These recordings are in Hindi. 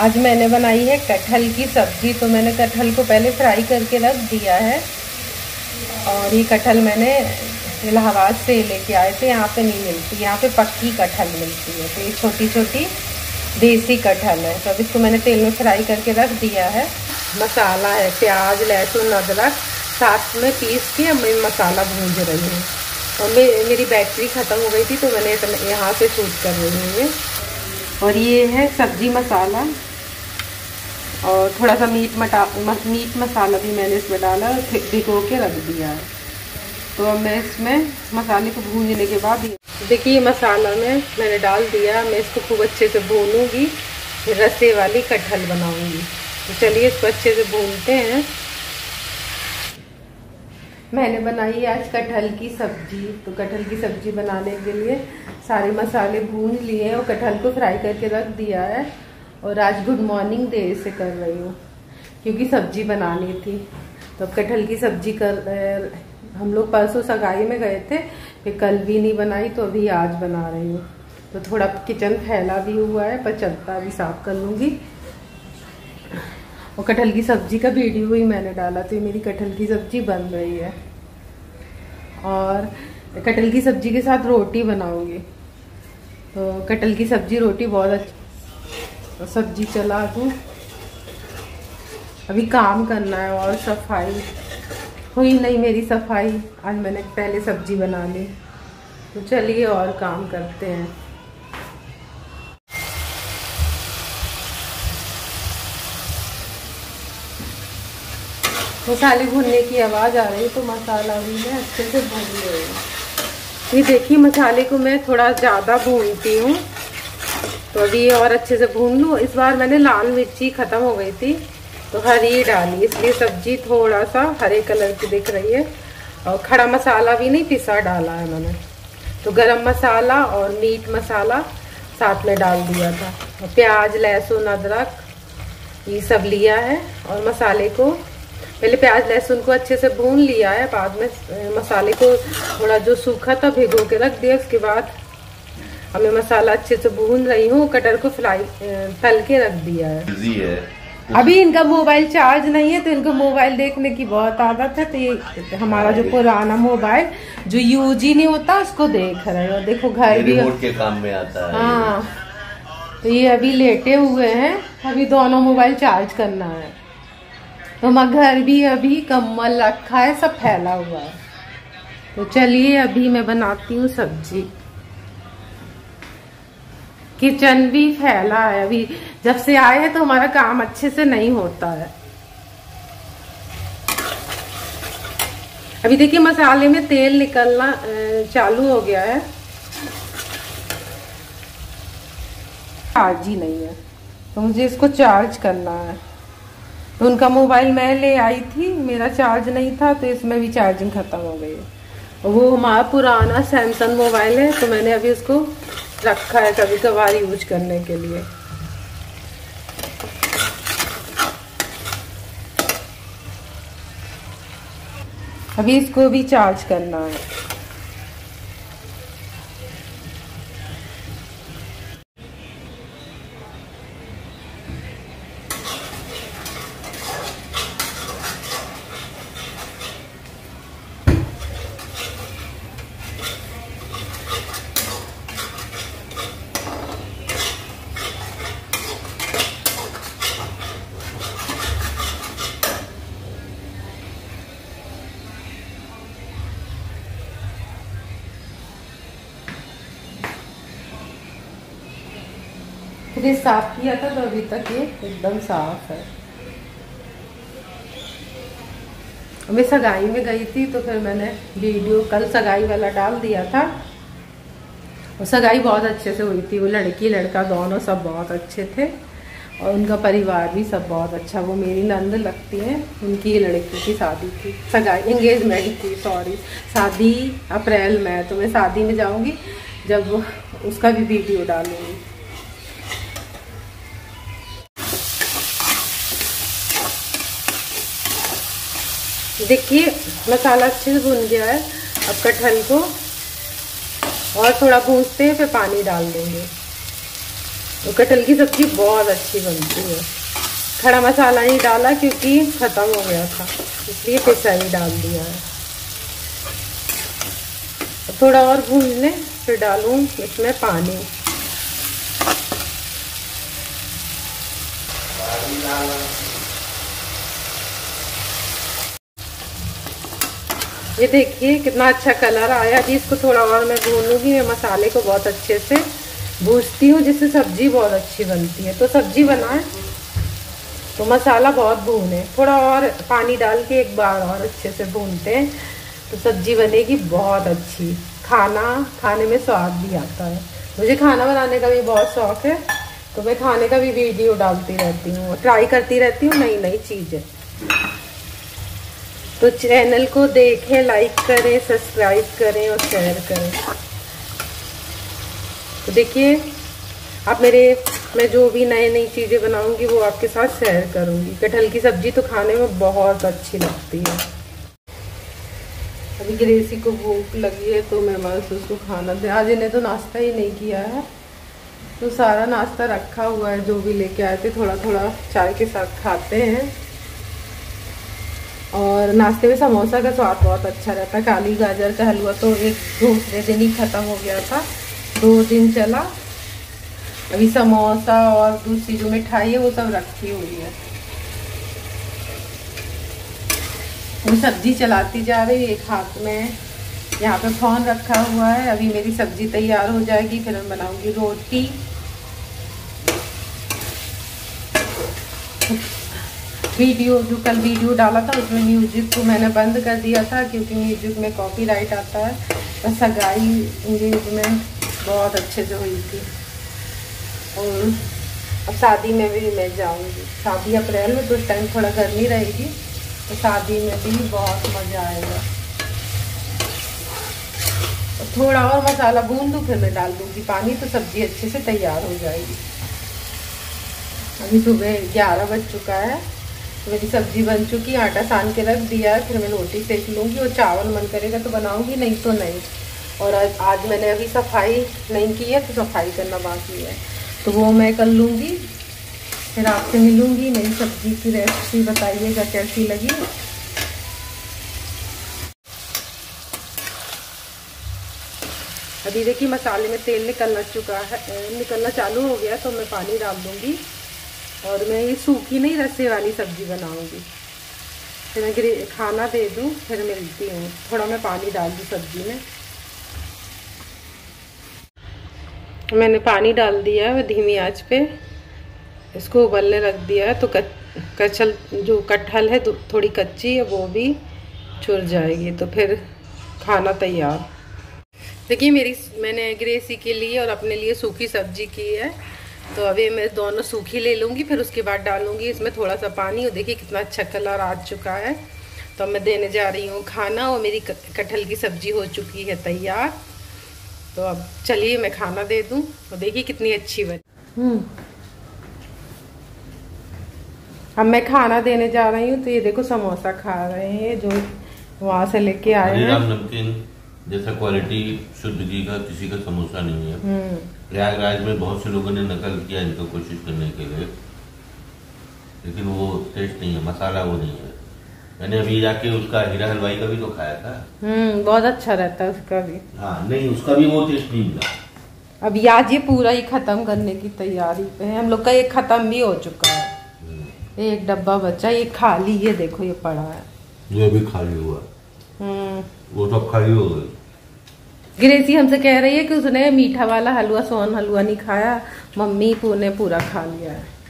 आज मैंने बनाई है कटहल की सब्ज़ी तो मैंने कटहल को पहले फ्राई करके रख दिया है। और ये कटहल मैंने इलाहाबाद से लेके आए थे यहाँ पे नहीं मिलती यहाँ पे पक्की कटहल मिलती है। तो ये छोटी छोटी देसी कटहल है। तो अब इसको मैंने तेल में फ्राई करके रख दिया है। मसाला है प्याज लहसुन अदरक साथ में पीस के अब मैं मसाला भूंज रही हूँ। और मे, मेरी बैटरी ख़त्म हो गई थी तो मैंने यहाँ से शूट कर रही हूँ। ये और ये है सब्ज़ी मसाला। और थोड़ा सा मीट मटा मीट मसाला भी मैंने इसमें डाला भिगो के रख दिया है। तो अब मैं इसमें मसाले को भूनने के बाद देखिए मसाला में मैंने डाल दिया, मैं इसको खूब अच्छे से भूनूँगी, रसे वाली कटहल बनाऊँगी। तो चलिए इसको अच्छे से भूनते हैं। मैंने बनाई आज कटहल की सब्ज़ी। तो कटहल की सब्ज़ी बनाने के लिए सारे मसाले भून लिए और कटहल को फ्राई करके रख दिया है। और आज गुड मॉर्निंग देर से कर रही हूँ, क्योंकि सब्ज़ी बनानी थी। तो अब कटहल की सब्ज़ी कर हम लोग परसों सगाई में गए थे, फिर कल भी नहीं बनाई तो अभी आज बना रही हूँ। तो थोड़ा किचन फैला भी हुआ है, पर चलता भी, साफ़ कर लूँगी। और कटहल की सब्ज़ी का वीडियो ही मैंने डाला तो ये मेरी कटहल की सब्ज़ी बन रही है। और कटहल की सब्ज़ी के साथ रोटी बनाऊँगी। तो कटहल की सब्ज़ी रोटी बहुत अच्छी सब्ज़ी चला दूँ अभी काम करना है और सफ़ाई। हुई नहीं मेरी सफ़ाई। आज मैंने पहले सब्ज़ी बना ली। तो चलिए और काम करते हैं। मसाले भूनने की आवाज़ आ रही है तो मसाला भी मैं अच्छे से भून रही हूँ। ये देखिए मसाले को मैं थोड़ा ज़्यादा भूनती हूँ। तो अभी और अच्छे से भून लूँ। इस बार मैंने लाल मिर्ची ख़त्म हो गई थी तो हरी डाली। इसलिए सब्ज़ी थोड़ा सा हरे कलर की दिख रही है। और खड़ा मसाला भी नहीं पिसा, डाला है मैंने। तो गरम मसाला और मीट मसाला साथ में डाल दिया था। प्याज, लहसुन, अदरक, ये सब लिया है। और मसाले को पहले प्याज, लहसुन को अच्छे से भून लिया है। बाद में मसाले को थोड़ा जो सूखा था भिगो के रख दिया। उसके बाद अब मैं मसाला अच्छे से भून रही हूँ कटर को फ्राई तल के रख दिया है। अभी इनका मोबाइल चार्ज नहीं है तो इनको मोबाइल देखने की बहुत आदत है तो ये हमारा जो पुराना मोबाइल जो यूज़ ही नहीं होता उसको देख रहे हो। देखो घर भी के काम में आता है। हाँ। तो ये अभी लेटे हुए हैं अभी दोनों मोबाइल चार्ज करना है। तो हमारा घर भी अभी कम्बल रखा है सब फैला हुआ है। तो चलिए अभी मैं बनाती हूँ सब्ज़ी। किचन भी फैला है अभी। जब से आए हैं तो हमारा काम अच्छे से नहीं होता है। अभी देखिए मसाले में तेल निकलना चालू हो गया है। चार्ज ही नहीं है। तो मुझे इसको चार्ज करना है। तो उनका मोबाइल मैं ले आई थी, मेरा चार्ज नहीं था तो इसमें भी चार्जिंग खत्म हो गई वो हमारा पुराना सैमसंग मोबाइल है तो मैंने अभी उसको रखा है कभी कभार यूज़ करने के लिए। अभी इसको भी चार्ज करना है। फ्रिज साफ़ किया था तो अभी तक ये एकदम साफ़ है। मैं सगाई में गई थी तो फिर मैंने वीडियो, कल सगाई वाला डाल दिया था। और सगाई बहुत अच्छे से हुई थी। वो लड़की, लड़का दोनों सब बहुत अच्छे थे और उनका परिवार भी सब बहुत अच्छा। वो मेरी नंद लगती है, उनकी लड़की की शादी थी। सगाई इंगेजमेंट थी सॉरी शादी अप्रैल में तो मैं शादी में जाऊँगी जब उसका भी वीडियो डालूँगी। देखिए, मसाला अच्छे से भुन गया है। अब कटहल को और थोड़ा भूनते हैं, फिर पानी डाल देंगे। तो कटहल की सब्ज़ी बहुत अच्छी बनती है। खड़ा मसाला ही डाला क्योंकि ख़त्म हो गया था, इसलिए पिसा ही डाल दिया है। थोड़ा और भून लें, फिर डालूँ इसमें पानी। ये देखिए, कितना अच्छा कलर आया। जी, इसको थोड़ा और मैं भूनूँगी। मैं मसाले को बहुत अच्छे से भूजती हूँ, जिससे सब्ज़ी बहुत अच्छी बनती है। तो सब्ज़ी बनाए तो मसाला बहुत भूने। थोड़ा और पानी डाल के एक बार और अच्छे से भूनते हैं तो सब्ज़ी बनेगी बहुत अच्छी। खाना, खाने में स्वाद भी आता है। मुझे खाना बनाने का भी बहुत शौक है तो मैं खाने का भी वीडियो डालती रहती हूँ, ट्राई करती रहती हूँ नई नई चीज़ें। तो चैनल को देखें लाइक करें सब्सक्राइब करें और शेयर करें। तो देखिए, आप मेरे, मैं जो भी नई नई चीज़ें बनाऊँगी, वो आपके साथ शेयर करूँगी। कटहल की सब्ज़ी तो खाने में बहुत अच्छी लगती है। अभी ग्रेसी को भूख लगी है तो मैं बस उसको खाना दे आज इन्हें तो नाश्ता ही नहीं किया है। तो सारा नाश्ता रखा हुआ है, जो भी लेके आए थे थोड़ा थोड़ा चाय के साथ खाते हैं। और नाश्ते में समोसा का स्वाद बहुत अच्छा रहता है। काली गाजर का हलवा तो एक दूसरे दिन ही ख़त्म हो गया था। दो दिन चला। अभी समोसा और दूसरी जो मिठाई है, वो सब रखी हुई है। वो सब्ज़ी चलाती जा रही है एक हाथ में। यहाँ पे फ़ोन रखा हुआ है। अभी मेरी सब्ज़ी तैयार हो जाएगी, फिर मैं बनाऊँगी रोटी। वीडियो, जो कल वीडियो डाला था, उसमें म्यूज़िक को मैंने बंद कर दिया था, क्योंकि म्यूज़िक में कॉपीराइट आता है। बस सगाई इंगेजमेंट बहुत अच्छे से हुई थी। और अब शादी में भी मैं जाऊँगी। शादी अप्रैल में तो उस टाइम थोड़ा गर्मी रहेगी तो शादी में भी बहुत मज़ा आएगा। थोड़ा और मसाला भून दूँ फिर मैं डाल दूँगी। पानी तो सब्ज़ी अच्छे से तैयार हो जाएगी। अभी सुबह ग्यारह बज चुका है। मेरी सब्ज़ी बन चुकी, आटा सान के रख दिया, फिर मैं रोटी सेक लूँगी और चावल मन करेगा तो बनाऊँगी, नहीं तो नहीं। और आज आज मैंने अभी सफ़ाई नहीं की है तो सफ़ाई करना बाकी है। तो वो मैं कर लूँगी, फिर आपसे मिलूँगी, मेरी सब्ज़ी की रेसिपी बताइएगा कैसी लगी। अभी देखिए मसाले में तेल निकलना चुका है, निकलना चालू हो गया तो मैं पानी डाल दूँगी। और मैं ये सूखी नहीं रस्से वाली सब्ज़ी बनाऊँगी। फिर मैं ग्रे खाना दे दूँ, फिर मिलती हूँ। थोड़ा मैं पानी डाल दूँ सब्ज़ी में। मैंने पानी डाल दिया है धीमी आँच पे। इसको उबलने रख दिया है तो कचल जो कटहल है थोड़ी कच्ची है, वो भी चुर जाएगी। तो फिर खाना तैयार। देखिए मेरी मैंने ग्रेसी के लिए और अपने लिए सूखी सब्ज़ी की है। तो अभी मैं दोनों सूखी ले लूँगी फिर उसके बाद डालूँगी इसमें थोड़ा सा पानी। और देखिए कितना अच्छा कलर आ चुका है। तो मैं देने जा रही हूँ खाना और मेरी कटहल की सब्ज़ी हो चुकी है तैयार। तो अब चलिए मैं खाना दे दूँ। तो देखिए कितनी अच्छी बनी हम्म। अब मैं खाना देने जा रही हूँ तो ये देखो समोसा खा रहे हैं जो वहाँ से लेके आए हैं। नमकीन जैसा क्वालिटी शुद्ध घी का किसी का समोसा नहीं है। हम्म। प्रयागराज में बहुत से लोगों ने नकल किया इनको कोशिश करने के लिए। लेकिन वो टेस्ट नहीं है मसाला वो नहीं है। मैंने अभी जाके उसका हीरा हलवाई का भी तो खाया था। हम्म बहुत अच्छा रहता है उसका भी। हाँ नहीं उसका भी वो टेस्ट नहीं मिला। अब आज ये पूरा ही खत्म करने की तैयारी पे है। हम लोग का ये खत्म भी हो चुका है। हम्म। एक डब्बा बचा ये खाली ये देखो ये पड़ा है। ये भी खाली हुआ। हम्म। वो सब खाली हो गई ग्रेसी हमसे कह रही है कि उसने मीठा वाला हलवा सोन हलवा नहीं खाया। मम्मी ने पूरा खा लिया है।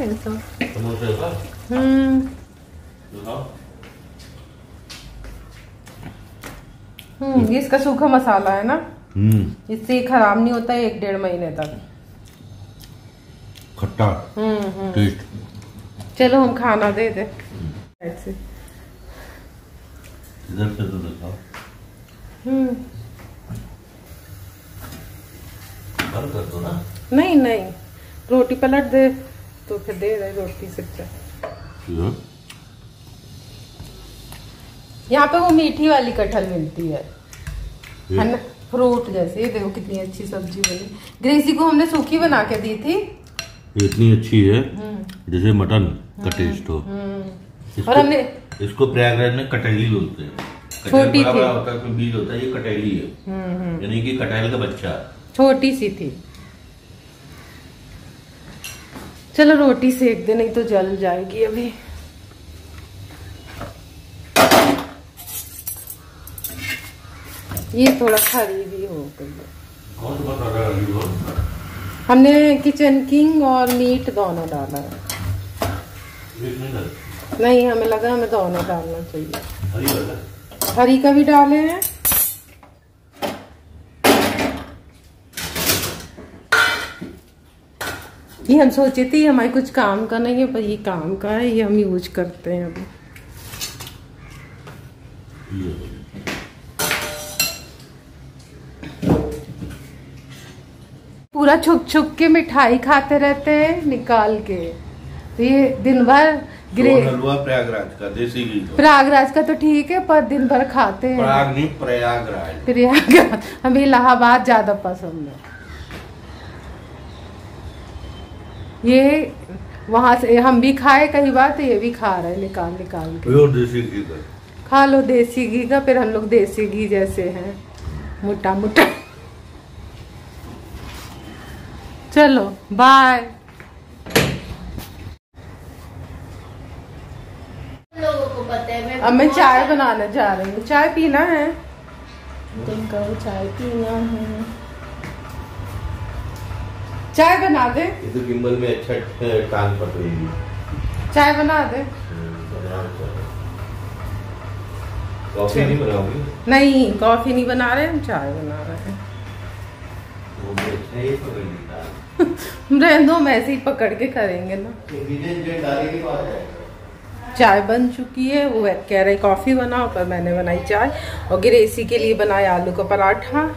ऐसा समोसे का? हम्म। हम्म इसका सूखा मसाला है ना? हम्म। इससे खराब नहीं होता है एक डेढ़ महीने तक। खट्टा। हम्म हम्म। चलो हम खाना दे दे। ऐसे। इधर से तो दिखाओ हम्म बंद कर दो ना नहीं नहीं। रोटी पलट दे तो फिर दे रहे रोटी से यहाँ पे वो मीठी वाली कटहल मिलती है। है ना? फ्रूट जैसे। ये देखो कितनी अच्छी सब्ज़ी बनी। ग्रेसी को हमने सूखी बना के दी थी। इतनी अच्छी है जैसे मटन का टेस्ट हो। हम्म। और हमने इसको प्रयागराज में कटहली बोलते हैं। कटहल छोटी बड़ा थी। बड़ा होता है बीज होता है ये कटहली है। हम्म, हम्म, यानी कि कटहल का बच्चा। छोटी सी थी। चलो रोटी सेक दे नहीं तो जल जाएगी अभी। ये थोड़ा खरी भी हो गई हमने किचन किंग और मीट दोनों डाला है। नहीं हमें लगा हमें दोनों डालना चाहिए। हरी का भी डाले हैं। ये हम सोचे थे हमारे कुछ काम का नहीं है पर ये काम का है ये हम यूज़ करते हैं अभी। पूरा छुप छुप के मिठाई खाते रहते हैं निकाल के। तो ये दिन भर गिरे हलवा प्रयागराज का देसी घी प्रयागराज का तो ठीक है पर दिन भर खाते हैं। प्रयाग नहीं प्रयागराज। प्रयागराज। हमें इलाहाबाद ज़्यादा पसंद है। ये वहाँ से हम भी खाए कई बार तो ये भी खा रहे निकाल निकाल के। देसी घी का। खा लो देसी घी का फिर हम लोग देसी घी जैसे हैं। मोटा मोटा। चलो बाय लोगों को पता है मैं अब मैं चाय बनाने जा रही हूँ। चाय पीना है? तुम कहो चाय पीना है। चाय बना दे। ये तो गिम्बल में अच्छा टांग पकड़ेगी चाय बना दे। कॉफ़ी नहीं बनाओगी? नहीं कॉफ़ी नहीं बना रहे हम चाय बना रहे हैं। वो अच्छा ही रहने दो हम ऐसे ही पकड़ के करेंगे ना। चाय बन चुकी है। वो कह रहे, कॉफ़ी बनाओ। पर मैंने बनाई चाय और ग्रेसी के लिए बनाया आलू का पराठा।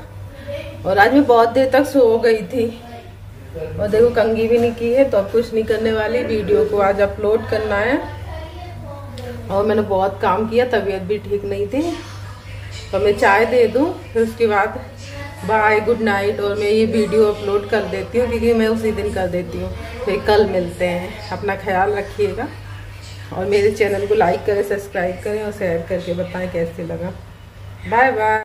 और आज मैं बहुत देर तक सो गई थी। और देखो कंगी भी नहीं की है तो अब कुछ नहीं करने वाली। वीडियो को आज अपलोड करना है। और मैंने बहुत काम किया, तबीयत भी ठीक नहीं थी। तो मैं चाय दे दूँ, फिर उसके बाद बाय गुड नाइट और मैं ये वीडियो अपलोड कर देती हूँ, क्योंकि मैं उसी दिन कर देती हूँ। फिर कल मिलते हैं। अपना ख्याल रखिएगा। और मेरे चैनल को लाइक करें, सब्सक्राइब करें और शेयर करके बताएँ कैसे लगा। Bye bye